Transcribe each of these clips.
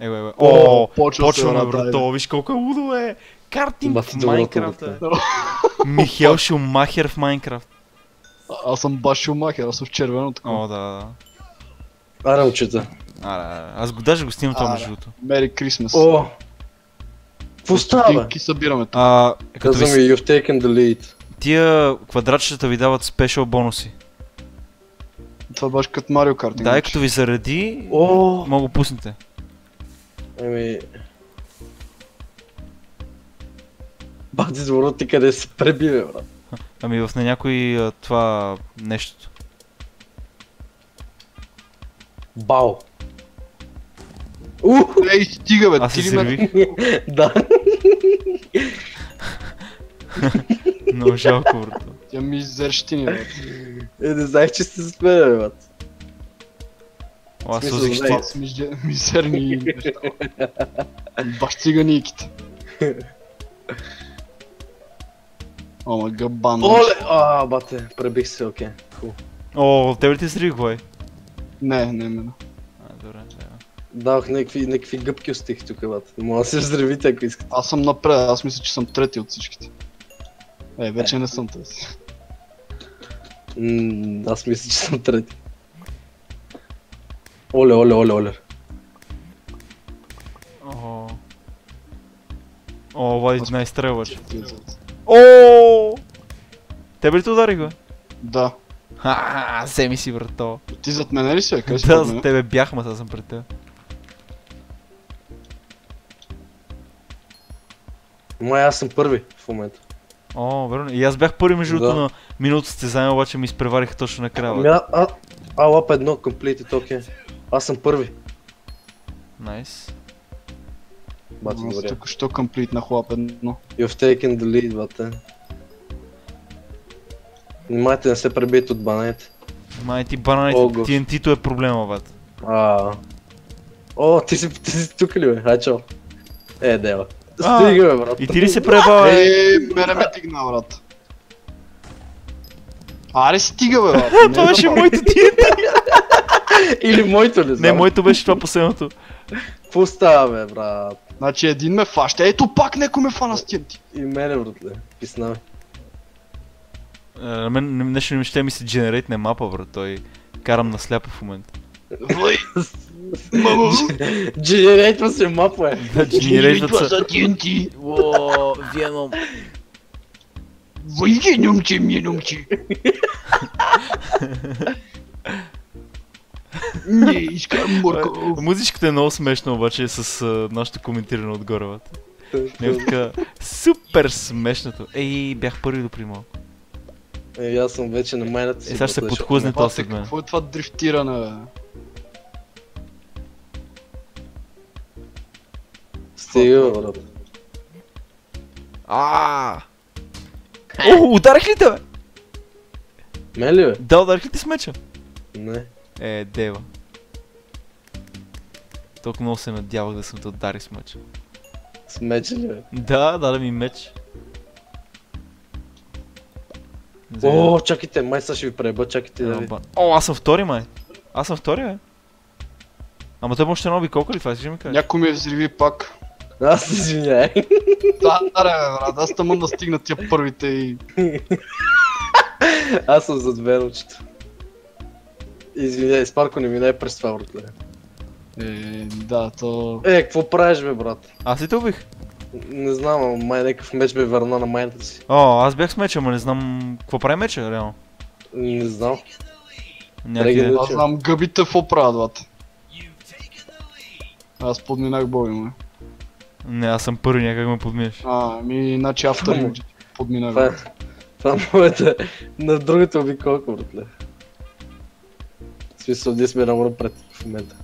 Ева, ева. О, почва се, почваме, брат, брато. Виж колко е лудо е. Картинг в Майнкрафт. е. Михел Шумахер в Майнкрафт. А- Аз съм баш Шумахер, аз съм в червено такова. О, да, да. Аре, момчета. А, да, да. Аз го даже го снимам това между другото. Мери Крисмас. О! Какво става, събираме тук. А, като Казвам ви, you've taken the lead. тия квадратчета ви дават спешъл бонуси. Това беше като Марио Карт. Да, и като ви заради, О! мога го пуснете. Еми... Бати зворо ти къде се преби, бе, брат. Ами в на някой това нещото. Бао. Ух! Ей, стига бе, Аз ти ли. Да. Много жалко, брато. Тя ми изерщини, бе. Е, не знаех, че сте се смея, бе, брат. О, Аз сложих. Това мизерни неща. Баш циганиките. Ома габан. Оле! А, бате, пребих се, окей. О, тебе ли ти срив, бой? Не, не, не. А, добре, да. Давах някакви, някакви гъбки остих тук, бат. Мога да се взривите, ако искате. Аз съм напред, аз мисля, че съм трети от всичките. Е, вече не съм трети. Аз мисля, че съм трети. Оле, оле, оле, оле. О. О, Влади, отзад. О! Тебе ли те ударих, бе? Да. Ха, вземи си, брато. Ти зад мене ли си, бе? Къде си Да, пред за мен? тебе бях, ма сега съм пред теб. Май аз съм първи в момента. О, верно. И аз бях първи между другото Да. на миналото състезание, обаче ми изпревариха точно накрая. Ами, а, а, а, лап едно, completed, окей. Аз съм първи. Найс. Бати, добре. тук що комплит на хлап едно. You've taken the lead, бате. Внимайте, не се пребиете от бананите. Май ти бананите, Ого. TNT-то е проблема, бат. А. О, ти си, ти си тук ли, бе? Хай, чао. Е, дева. Стига, бе, брат. И ти ли се преба, бе? Е, мене ме тигна, брат. Аре, стига, бе, брат. Това беше моето TNT. Или моето ли, Не, моето беше това последното. Какво става, бе, брат? Значи един ме фаща. Ето пак некой ме фана с TNT. И мене, братле. Писна ме. Е, На мен нещо не ми ще ми се дженерейтне мапа, брат. Той карам на сляпо в момента. Дженерейтва се мапа, е. Да, дженерейтват Това се. са TNT. О, Веном. Выйди, нюмчи, мне нюмчи. Не, искам морков. Музичката е много смешна, обаче с а, нашето коментиране отгоре, бат. Не е така супер смешното. Ей, бях първи до примал. Е, аз съм вече на майната си. Е, сега ще се подхлъзне Бате, този сегмент. Какво е това дрифтиране, бе? Стига, брат. А! О, ударих ли те, бе? Мен ли, бе? Да, ударих ли ти с меча? Не. Е, дева. Толкова много се надявах да съм те удари с меча. С меча ли, бе? Да, даде ми меч. О, чакайте, май сега ще ви преба, чакайте да ви. О, аз съм втори, май. Аз съм втори, бе. Ама той може ще нови колко ли това? Ще ми кажеш. Някой ме взриви пак. Аз се извиняй. Да, да, брат, аз тъмън да стигна тия първите и... Аз съм зад верочето. Извиняй, Спарко не минай през това, братле. Е, да, то... Е, какво правиш, бе, брат? Аз ли те убих? Не знам, ама май някакъв меч бе върна на майната си. О, аз бях с меча, ама не знам какво прави меча, реално. Не знам. Реген- Аз знам гъбите какво правят, брат. Аз подминах боби му. Не, аз съм първи, някак ме подминеш. А, ми, иначе автор подминах. Това е... Това е моята... На другата обиколка, братле. Смисъл, ние сме равно пред в момента.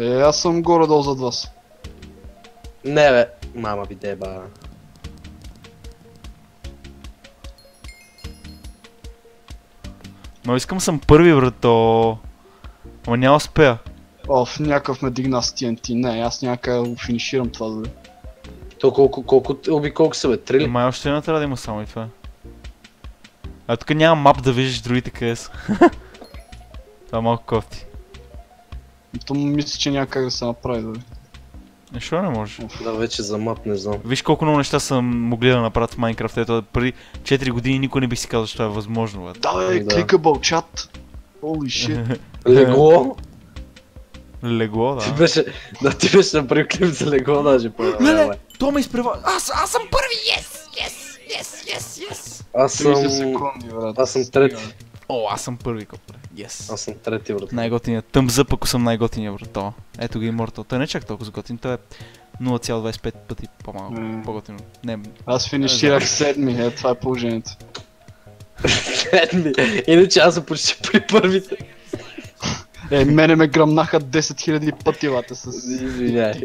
Е, аз съм горе-долу зад вас. Не, бе. Мама ви деба. Но искам съм първи, брато. Ама няма успея. Оф, някакъв ме дигна с TNT. Не, аз някак финиширам това, да. То колко, колко обиколки са, бе? Три ли? Май още една трябва да има само и това. А тук няма мап да виждаш другите къде са. това е малко кофти. То мисля, че няма как да се направи, да. Защо не можеш? Да, вече за мап не знам. Виж колко много неща са могли да направят в Майнкрафт. Ето, преди 4 години никой не би си казал, че това е възможно. Бе. Да, бе, кликабъл чат. Holy shit. Легло? Легло, Ти да. беше... Да, ти беше направил клип за легло даже по Леле, то ме изпрева. Аз, аз съм първи, yes, yes, yes, yes, yes. Аз 30 съм... секунди, брат. Аз съм трети. О, аз съм първи, копре. Yes. Аз съм трети, брат. Най-готиният. Тъмзъп, ако съм най-готиният, брато. Ето ги Immortal. Той не е чак толкова готин, той е 0,25 пъти по-малко. М. По-готино. Не, Аз финиширах седми, е, това е положението. Седми. Иначе аз съм почти при първите. Е, мене ме гръмнаха 10 000 пъти, бате, с... Извиняй.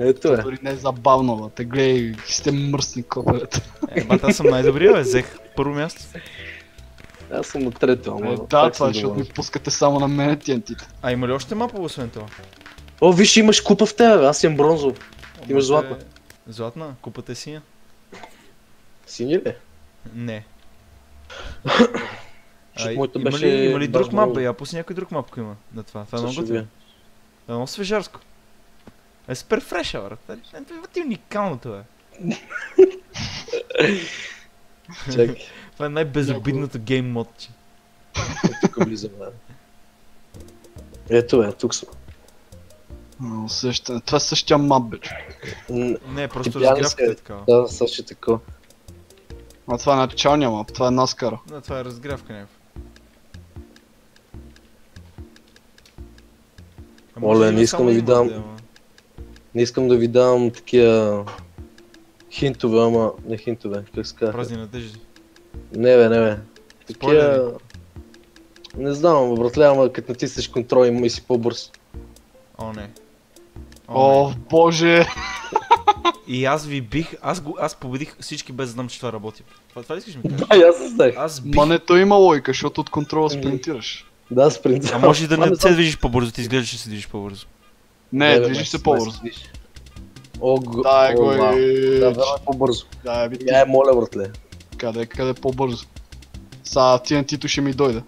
Ето е. Дори не е забавно, бате, гледай, сте мръсни коперата. е, бат, аз съм най-добрия, бе. Взех първо място. Аз съм на трето, ама... Е, да, това е, защото ми пускате само на мене TNT-та. А има ли още мапа, освен това? О, виж, имаш купа в тебе, бе. аз имам бронзов. Ти имаш златна. Златна? Купата е синя? Сини ли? Не. А, има, беше ли, има ли друг мап, бе? Я пусни някой друг мап, ако има на това. Това е много. Това е много свежарско. Е супер фреша, брат. Е, е, Това ти е уникалното, бе. Чакай, Това е най-безобидното гейм модче. тук влизам, бе. Ето е, тук съм. Но същия, това е същия мап, бе. човек. М, Не, просто пиян разгрявката си, е такава. Да, също така. А това е началния мап, това е наскара. Да, това е разгрявка някаква. А може Оле, да не искам само да ви един дам. ама. Не искам да ви давам такива хинтове, ама не хинтове, как се казва? Празни надежди. Не бе, не бе. Спойлери. Такива... Не знам, братле, ама като натиснеш контрол има и си по-бърз. О, не. О, не. боже! И аз ви бих, аз, го, аз победих всички без да знам, че това работи. Това, това ли искаш ми кажеш? Да, аз знаех. Аз бих... Ма не, то има лойка, защото от контрола спринтираш. Да, спринт. А може и да не се движиш по-бързо, ти изглеждаш, че се движиш по-бързо. Не, движиш се по-бързо. О, го... Дай го и... Да, е по-бързо. Да, би. Я е моля, братле. Къде, къде по-бързо? Са, TNT-то ще ми дойде.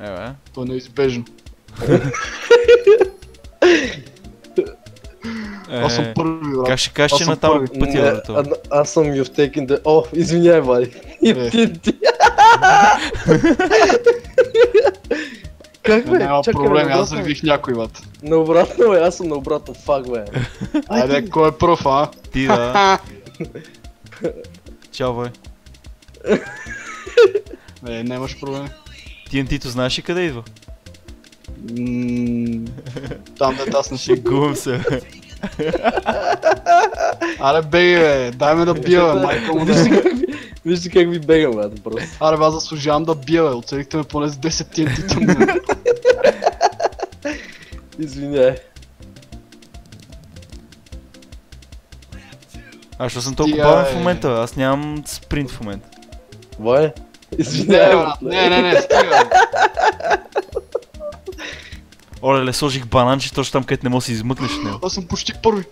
Е, бе. То е неизбежно. Аз съм Е, първи, брат. Как ще кажеш, че на там пътя, а, аз съм you've taken the... О, извиняй, Вали. Е. Как бе? Няма Чакай, проблем, аз взривих някой, бат. Наобратно, бе, аз съм наобратно, фак, бе. Айде, кой е пръв, а? Ти да. Чао, бе. Е, нямаш проблем. TNT-то знаеш ли къде идва? Там дете аз не си. Шегувам се, бе. Аре, бей, бе, дай ме да бия, бе, майка му да Вижте как ви- Вижте как ви бегам, бе, просто. Аре, бе, аз заслужавам да бия, бе, оцелихте ме поне с 10 TNT-та. Извиняй. А, що съм толкова бавен в момента? Аз нямам спринт в момента. Вай? Не, Извиняй, брат, бе. не, не, не, стига. Оле, сложих бананче точно там, където не можеш да се измъкнеш от него. Аз съм почти първи.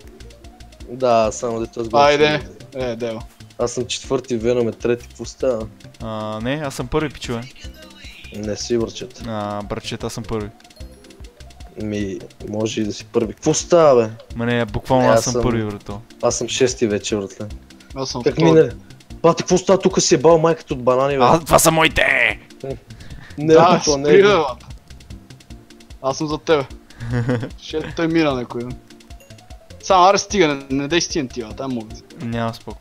Да, само дето аз го Айде. Е, дева. Аз съм четвърти, Веном е трети, какво става? А, не, аз съм първи, пичове. Не си върчат. А, братчета, аз съм първи. Ми, може и да си първи. Какво става, бе? Ма не, буквално Не, аз аз съм първи, брато. Аз съм шести вече, братле. Аз съм Как мине? Бати, какво става? Тук си е бал майката от банани, бе. А, това са моите! Не, Да, бе, то не е. бат. Аз съм за тебе. Ще той мира някой. Само, аре стига, не, не дей с TNT, бе, там мога. Няма споко.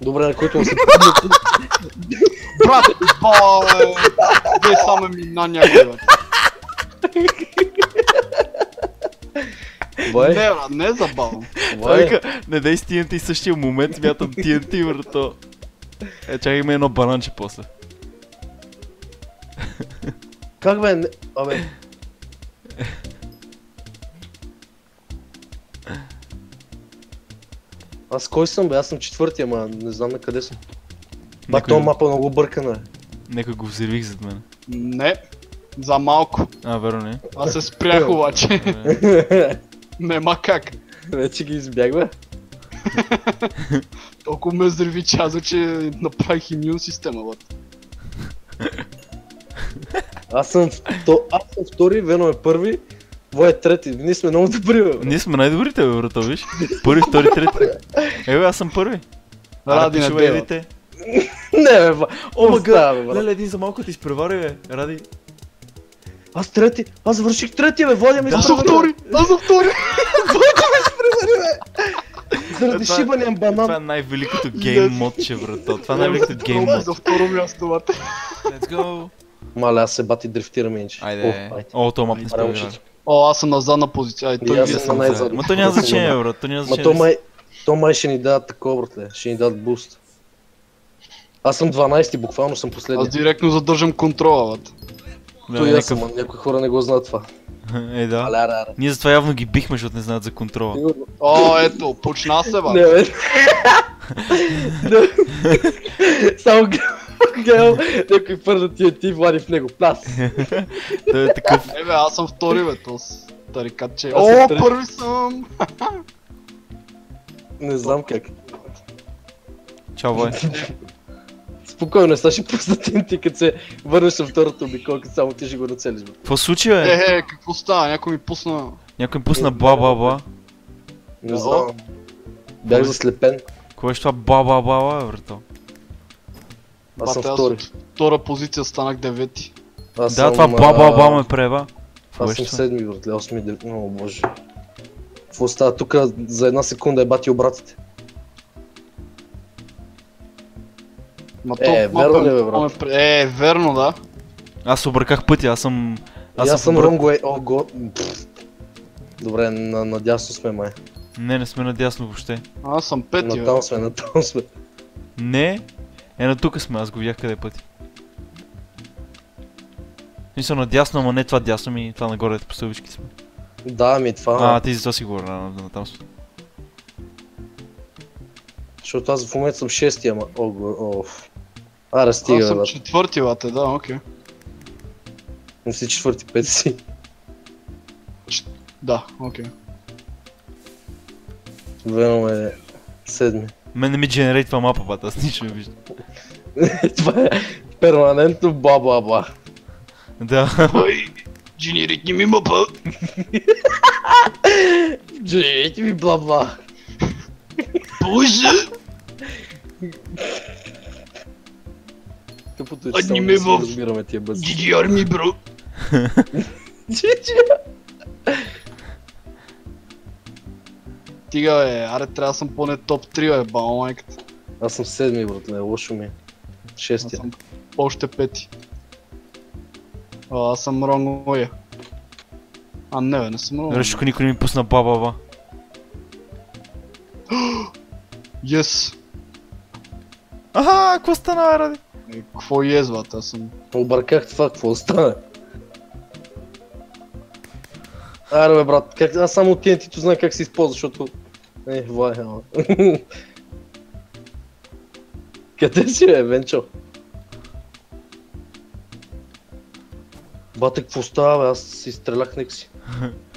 Добре, на който му се Брат, бе! Дай само ми на някой, бе. Не, Бай, брат, не е забавно. Вика, не дай с TNT същия момент, смятам TNT, брато. Е, чакай, има едно бананче после. Как бе? Не... Абе. Аз кой съм бе? Аз съм четвъртия, ама не знам на къде съм. Ба, Някой- то мапа много бъркана Нека го взривих зад мен. Не, за малко. А, верно не. Аз се спрях обаче. Е, е. Нема как. Вече ги избягва. Толкова ме взриви, че аз вече направих имюн система, бат. Аз съм, аз съм втори, Вено е първи, Вой е трети, ние сме много добри, бе. Ние сме най-добрите, бе, брато, виж. Първи, втори, трети. Ева, аз съм първи. Ради на. Не, бе, ба. О, става, бе, брат. леле, един за малко ти изпревари, бе. Ради. Аз трети, аз завърших трети, бе, водя ме Аз съм втори! Аз съм втори! Заради Това- шибания Това е банан. най-великото гейм модче, брато. Това е най-великото гейм мод. За второ място, бате. Let's go. Мале, аз се бати дрифтираме инче. Айде. О, то мап не момчето. О, аз съм на задна позиция. Ай, той аз вие съм съм на най-задна. заедно. Ма то няма значение, брат. То няма Ма значение. май, то май ще ни дадат такова, братле. Ще ни дадат буст. Аз съм 12, буквално съм Аз последния. директно задържам контрола, бате. Да, То и аз съм, някои хора не го знаят това. Е, да. Але, аре, аре. Ние затова явно ги бихме, защото не знаят за контрола. О, ето, почна се, Не, бе. Не. Само гледам някой пърда тия ти влади в него. Плас. Той е такъв. Е, бе, аз съм втори, бе, то с тарикатче. Аз съм О, първи съм! Не знам как. Чао, бой. Спокойно, сега ще пусна ти, като се върнеш на втората обиколка, само ти ще го нацелиш. Какво случи, бе? Е, е, какво става? Някой ми пусна... Някой ми пусна бла бла бла. Не знам. Бях заслепен. Кое е това бла бла бла, бла, бе, брато? Аз съм втори. втора позиция станах девети. Аз Да, съм, това бла бла бла а, ме преба. Аз съм това? седми, братле, осми, девет. О, боже. Какво става? Тук за една секунда е бати обратите. Ма Е, то, верно мапа- ли, бе, брат? Е, верно, да. Аз обърках пътя, аз съм... Аз, аз съм way. О, го... Добре, на, надясно сме май. Не, не сме надясно въобще. Аз съм пети, бе. Натам сме, натам сме. Не, е на тук сме, аз го видях къде е пъти. Мисля надясно, ама не това дясно ми, това нагоре по стълбички сме. Да, ми това. А, ти за това си говоря, на, на, там сме. Защото аз в момента съм шести, ама... О. О. Аре, Аз стига, бе, съм брат. четвърти, бате, да, окей. Не си четвърти, пет си. Да, окей. Веном е седми. Мен не ми генерейтва мапа, бата, аз нищо не виждам. това е перманентно бла-бла-бла. Да, Ой, генеритни ми мапа. Джейте ми бла-бла. Боже! Тъпото е, че само си в- разбираме тия бъзи. GG Army, бро. Тига, бе, аре, трябва да съм поне топ 3, бе, бао майката. Аз съм седми, братле, лошо ми е. Аз Шестия. съм още пети. А, аз съм Ронгоя. А, не, бе, не съм Ронгоя. Реши, ако никой не ми пусна бла бла. Yes. Аха, какво стана, бе, ради? Е, Какво езват, аз съм... Обърках това, какво остана? Аре бе брат, как, аз само от TNT-то знам как се използва, защото... Е, вай, ама. Къде си бе, Венчо? Бате, какво става бе? Аз си стрелях нека си. Ге,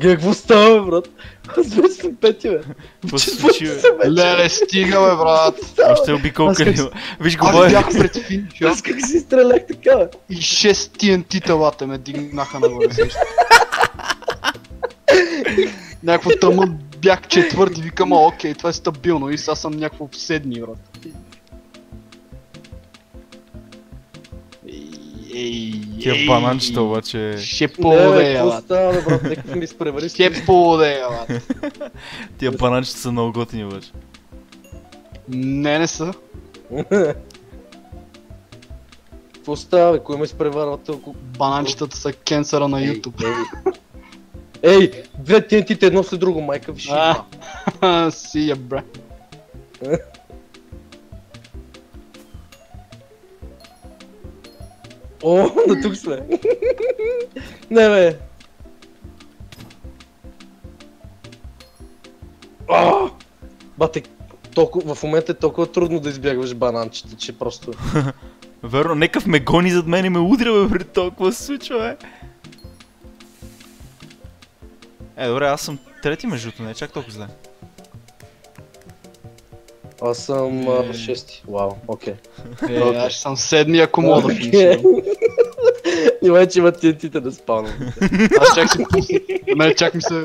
какво става брат? Аз вече съм пети бе. Какво се случи, бе? Леле, стига, бе, брат. Още обиколка Аз как ли? Виж го, Аз бой. бях пред финиша Аз как си стрелях така бе? и 6 TNT-та лате ме дигнаха нагоре също. Някакво тъмън бях четвърти, викам, а, окей, това е стабилно и сега съм някакво в седни, брат. Ей, ей, Тия бананчета обаче. Ще брат. става брат? Някакъв ми изпревари. Ще поудея, брат. Тия бананчета са много готини обаче. Не, не са. Какво става бе? Кой ме изпреварва толкова? Бананчетата са кенсъра на YouTube. Ей, две TNT-те едно след друго, майка виши. А, си я, бре. О, на тук сме. Не бе. А! Бате, толкова, в момента е толкова трудно да избягваш бананчета, че просто... Верно, некъв ме гони зад мен и ме удря, бе, толкова се случва, бе. Е, добре, аз съм трети между не чак толкова зле. Аз съм а, шести. Вау, окей. Е, аз съм седми, ако мога да финиширам. Внимай, че има тентите на спавна. Аз чак си... На мен чак ми се